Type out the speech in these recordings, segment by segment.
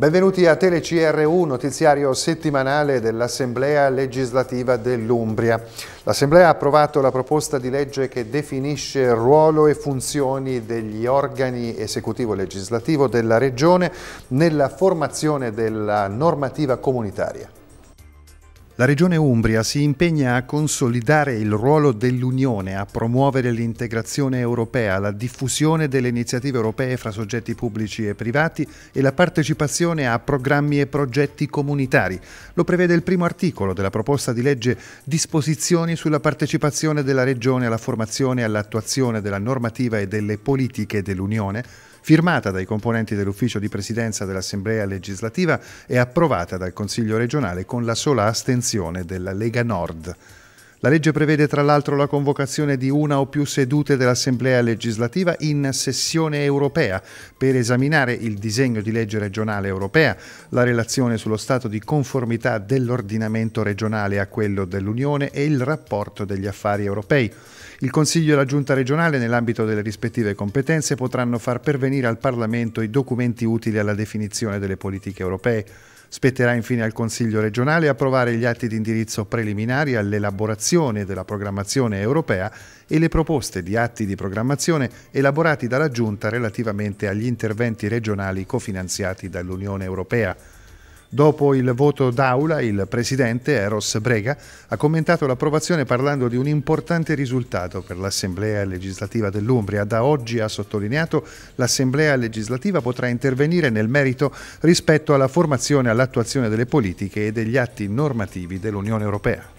Benvenuti a TeleCRU, notiziario settimanale dell'Assemblea legislativa dell'Umbria. L'Assemblea ha approvato la proposta di legge che definisce ruolo e funzioni degli organi esecutivo legislativo della Regione nella formazione della normativa comunitaria. La Regione Umbria si impegna a consolidare il ruolo dell'Unione, a promuovere l'integrazione europea, la diffusione delle iniziative europee fra soggetti pubblici e privati e la partecipazione a programmi e progetti comunitari. Lo prevede il primo articolo della proposta di legge Disposizioni sulla partecipazione della Regione alla formazione e all'attuazione della normativa e delle politiche dell'Unione firmata dai componenti dell'ufficio di presidenza dell'Assemblea legislativa e approvata dal Consiglio regionale con la sola astensione della Lega Nord. La legge prevede tra l'altro la convocazione di una o più sedute dell'Assemblea legislativa in sessione europea per esaminare il disegno di legge regionale europea, la relazione sullo stato di conformità dell'ordinamento regionale a quello dell'Unione e il rapporto degli affari europei. Il Consiglio e la Giunta regionale, nell'ambito delle rispettive competenze, potranno far pervenire al Parlamento i documenti utili alla definizione delle politiche europee. Spetterà infine al Consiglio regionale approvare gli atti di indirizzo preliminari all'elaborazione della programmazione europea e le proposte di atti di programmazione elaborati dalla Giunta relativamente agli interventi regionali cofinanziati dall'Unione Europea. Dopo il voto d'aula, il presidente Eros Brega ha commentato l'approvazione parlando di un importante risultato per l'Assemblea legislativa dell'Umbria. Da oggi, ha sottolineato, l'Assemblea legislativa potrà intervenire nel merito rispetto alla formazione e all'attuazione delle politiche e degli atti normativi dell'Unione Europea.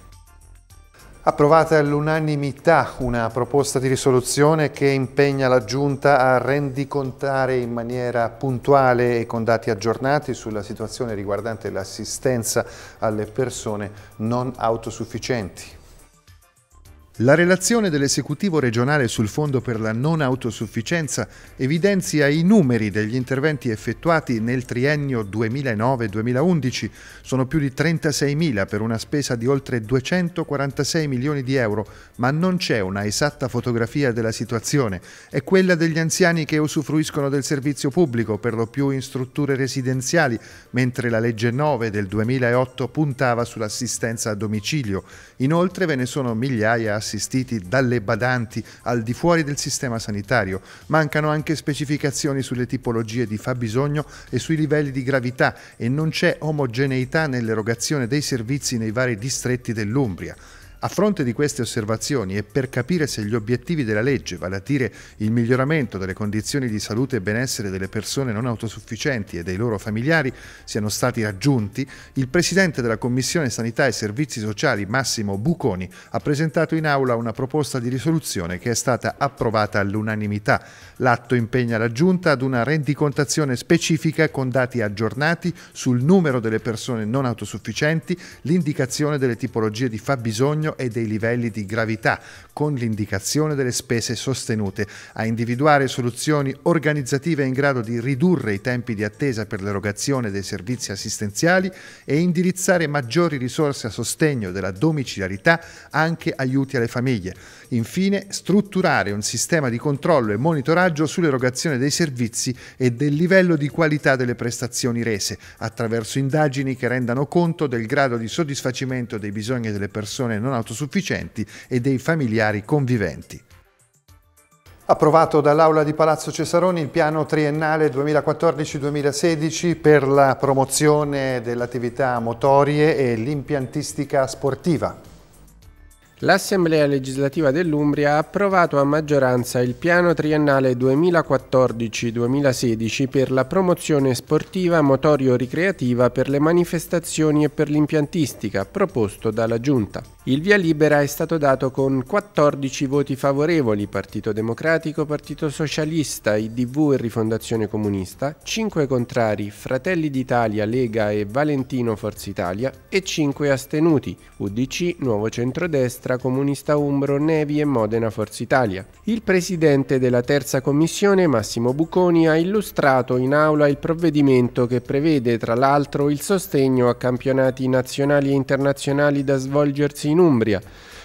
Approvata all'unanimità una proposta di risoluzione che impegna la Giunta a rendicontare in maniera puntuale e con dati aggiornati sulla situazione riguardante l'assistenza alle persone non autosufficienti. La relazione dell'esecutivo regionale sul Fondo per la non autosufficienza evidenzia i numeri degli interventi effettuati nel triennio 2009-2011. Sono più di 36.000 per una spesa di oltre 246 milioni di euro, ma non c'è una esatta fotografia della situazione. È quella degli anziani che usufruiscono del servizio pubblico, per lo più in strutture residenziali, mentre la legge 9 del 2008 puntava sull'assistenza a domicilio. Inoltre ve ne sono migliaia a assistiti dalle badanti al di fuori del sistema sanitario. Mancano anche specificazioni sulle tipologie di fabbisogno e sui livelli di gravità e non c'è omogeneità nell'erogazione dei servizi nei vari distretti dell'Umbria. A fronte di queste osservazioni e per capire se gli obiettivi della legge, vale a dire il miglioramento delle condizioni di salute e benessere delle persone non autosufficienti e dei loro familiari, siano stati raggiunti, il Presidente della Commissione Sanità e Servizi Sociali, Massimo Buconi, ha presentato in aula una proposta di risoluzione che è stata approvata all'unanimità. L'atto impegna la Giunta ad una rendicontazione specifica con dati aggiornati sul numero delle persone non autosufficienti, l'indicazione delle tipologie di fabbisogno bisogno e dei livelli di gravità, con l'indicazione delle spese sostenute, a individuare soluzioni organizzative in grado di ridurre i tempi di attesa per l'erogazione dei servizi assistenziali e indirizzare maggiori risorse a sostegno della domiciliarità, anche aiuti alle famiglie. Infine, strutturare un sistema di controllo e monitoraggio sull'erogazione dei servizi e del livello di qualità delle prestazioni rese, attraverso indagini che rendano conto del grado di soddisfacimento dei bisogni delle persone non autosufficienti e dei familiari conviventi. Approvato dall'Aula di Palazzo Cesaroni il piano triennale 2014-2016 per la promozione dell'attività motorie e l'impiantistica sportiva. L'Assemblea legislativa dell'Umbria ha approvato a maggioranza il piano triennale 2014-2016 per la promozione sportiva motorio-ricreativa per le manifestazioni e per l'impiantistica proposto dalla Giunta. Il via libera è stato dato con 14 voti favorevoli, Partito Democratico, Partito Socialista, IDV e Rifondazione Comunista, 5 contrari, Fratelli d'Italia, Lega e Valentino Forza Italia e 5 astenuti, UDC, Nuovo Centrodestra, Centrodestra Comunista Umbro Nevi e Modena Forza Italia. Il presidente della terza commissione, Massimo Buconi, ha illustrato in aula il provvedimento che prevede tra l'altro il sostegno a campionati nazionali e internazionali da svolgersi in Umbria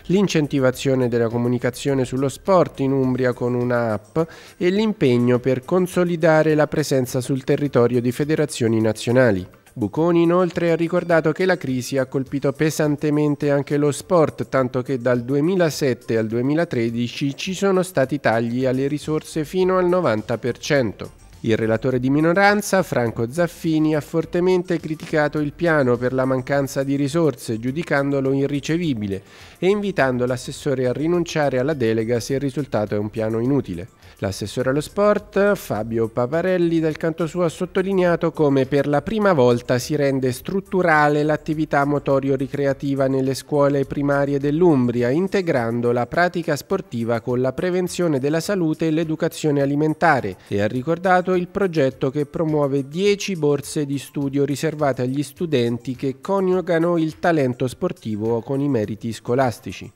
l'incentivazione della comunicazione sullo sport in Umbria con una app e l'impegno per consolidare la presenza sul territorio di federazioni nazionali. Buconi inoltre ha ricordato che la crisi ha colpito pesantemente anche lo sport, tanto che dal 2007 al 2013 ci sono stati tagli alle risorse fino al 90%. Il relatore di minoranza, Franco Zaffini, ha fortemente criticato il piano per la mancanza di risorse, giudicandolo irricevibile e invitando l'assessore a rinunciare alla delega se il risultato è un piano inutile. L'assessore allo sport, Fabio Paparelli, dal canto suo ha sottolineato come per la prima volta si rende strutturale l'attività motorio-ricreativa nelle scuole primarie dell'Umbria, integrando la pratica sportiva con la prevenzione della salute e l'educazione alimentare e ha ricordato il progetto che promuove 10 borse di studio riservate agli studenti che coniugano il talento sportivo con i meriti scolastici.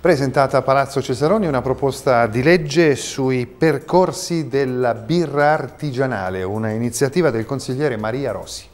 Presentata a Palazzo Cesaroni una proposta di legge sui percorsi della birra artigianale, una iniziativa del consigliere Maria Rossi.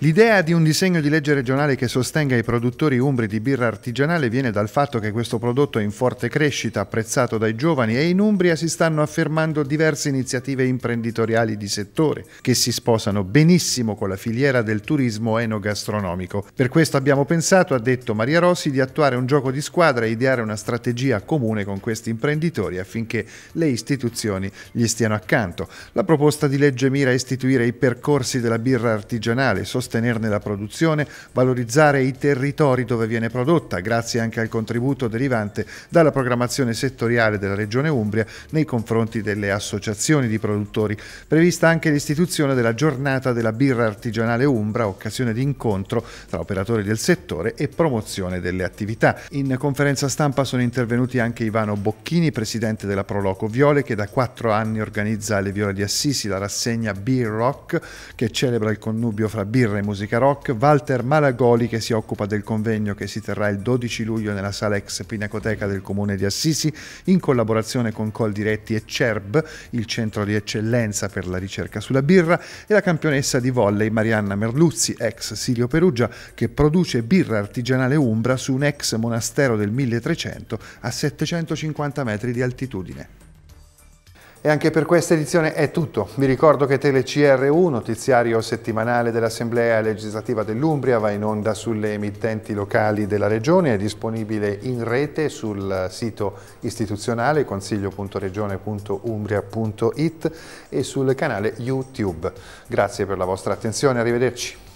L'idea di un disegno di legge regionale che sostenga i produttori umbri di birra artigianale viene dal fatto che questo prodotto è in forte crescita, apprezzato dai giovani e in Umbria si stanno affermando diverse iniziative imprenditoriali di settore che si sposano benissimo con la filiera del turismo enogastronomico. Per questo abbiamo pensato, ha detto Maria Rossi, di attuare un gioco di squadra e ideare una strategia comune con questi imprenditori affinché le istituzioni gli stiano accanto. La proposta di legge mira a istituire i percorsi della birra artigianale, sostenerne la produzione, valorizzare i territori dove viene prodotta, grazie anche al contributo derivante dalla programmazione settoriale della Regione Umbria nei confronti delle associazioni di produttori. Prevista anche l'istituzione della giornata della birra artigianale Umbra, occasione di incontro tra operatori del settore e promozione delle attività. In conferenza stampa sono intervenuti anche Ivano Bocchini, presidente della Proloco Viole, che da quattro anni organizza alle Viole di Assisi la rassegna Beer Rock, che celebra il connubio fra birra e musica rock, Walter Malagoli che si occupa del convegno che si terrà il 12 luglio nella sala ex Pinacoteca del comune di Assisi in collaborazione con Coldiretti e CERB, il centro di eccellenza per la ricerca sulla birra, e la campionessa di volley Marianna Merluzzi, ex Silio Perugia, che produce birra artigianale umbra su un ex monastero del 1300 a 750 metri di altitudine. E anche per questa edizione è tutto. Vi ricordo che TeleCR1, notiziario settimanale dell'Assemblea legislativa dell'Umbria, va in onda sulle emittenti locali della Regione, è disponibile in rete sul sito istituzionale consiglio.regione.umbria.it e sul canale YouTube. Grazie per la vostra attenzione, arrivederci.